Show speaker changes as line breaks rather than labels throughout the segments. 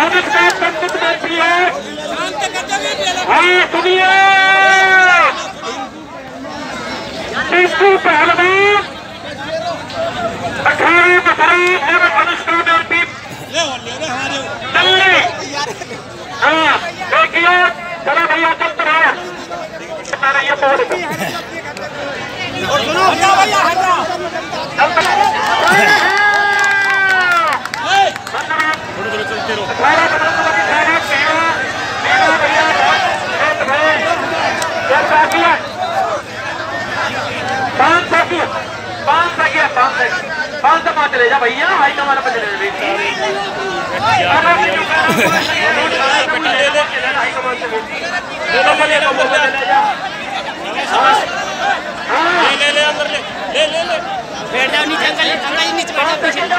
امت کا تنت بیٹھی ہے ہاں سنیے تیسری پہلوان اٹھارہ بسری اور انسٹر بیٹی دلی ہاں دیکھیے، چلو بھیا چل رہا ہے یہ بہت پانچ سے پانچ سے پانچ لے جا بھئی ہاں بھائی کمارا پچھلے جا بھئی ہاں بھائی کمارا پچھلے جا بھائی کمارا پچھلے جا بھائی کمارا پچھلے جا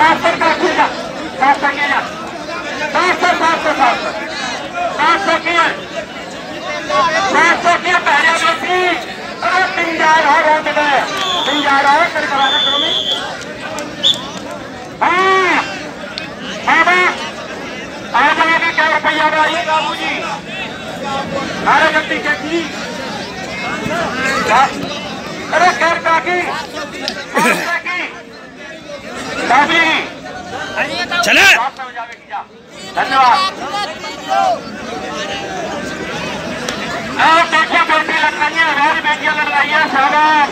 سات سو کا رکھیے گا سات سو کیے گا سات سو سات سو سات سو سات سو کیا سات سو کیا پہلے میں تھی ارے تین ہزار اور ہو گئے تین ہزار اور کر کرانا کرو میں ہاں بابا آپ نے بھی کیا روپیہ بھائی بابو جی ہمارے گلتی کیا تھی ارے چلے۔ بیٹی بیٹی لڑکائیے ہماری بیٹیاں لڑکائیے شاباش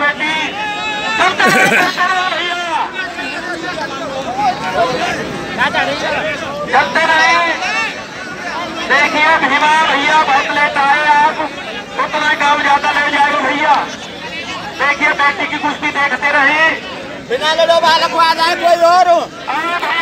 بیٹی۔ چلتے رہے دیکھیے بھیما بھیا بہت لیٹ آئے آپ اتنا کام زیادہ لے جائے بھیا۔ دیکھیے بیٹی کی کشتی دیکھ
Pinalalo ba alakwa na po yung oro?
Ah!